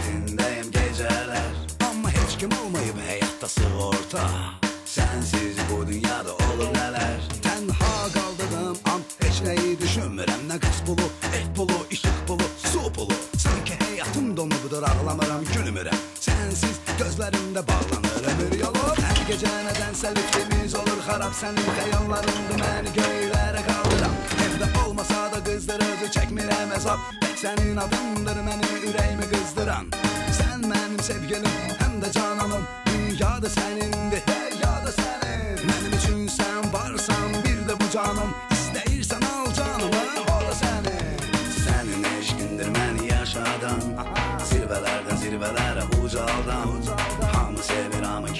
Həsrətindəyim gecələr Amma heç kim olmayıb həyatda sığorta Sənsiz bu dünyada olur nələr Tənha qaldığım an heç nəyi düşünmürəm Nə qaz pulu, et pulu, işıq pulu, su pulu Sanki həyatım donubdur ağlamıram, gülmürəm Sənsiz gözlərimdə bağlanır ömür yolu Hər gecə nədənsə liftimiz olur xarab Sənin xəyallarındır məni göylərə qaldıram Evdə olmasa da qızdır özü çəkmirəm əzab sənin adındır məni ürəyimi qızdıran Sən mənim sevgilim, həm də cananım. Dünyada sənindir, hey yada sənin Mənim üçün sən varsan, bir də bu canım. İstəyirsən al canımı, o da sənin Sənin eşqindir məni yaşadan. Zirvələrdən zirvələrə ucaldan. Hamı sevir, hamı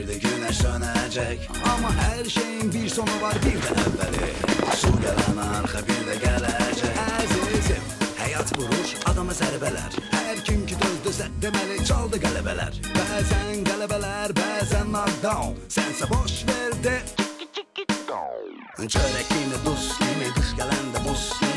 Kimisi deyirdi günəş sönəcək Amma hər şeyin bir sonu var, bir də əvvəli Su gələn arxa bir də gələcək Əzizim, həyat vurur adama zərbələr Hər kim ki dözdüsə deməli çaldı qələbələr Bəzən qələbələr, bəzən knockdown. Sənsə boş ver de. Çörək kimi, duz kimi, qış gələndə buz kimi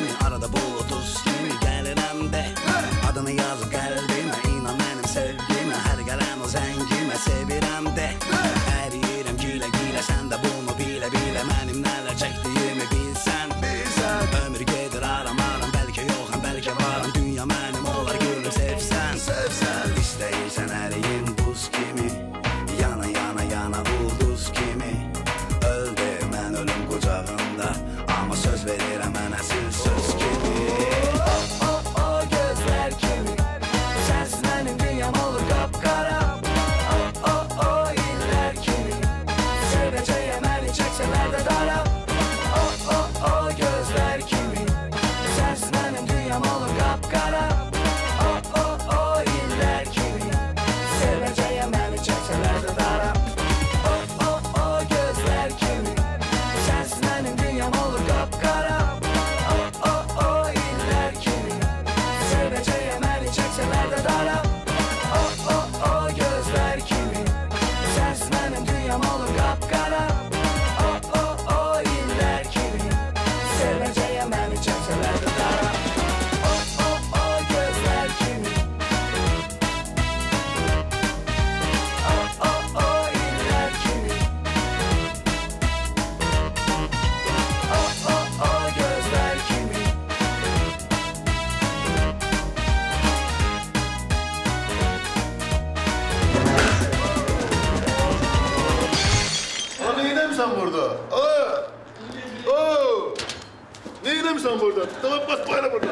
sen burada? Aa! Oo! Ne yine mi sen burada? Tamam bas bayra burada.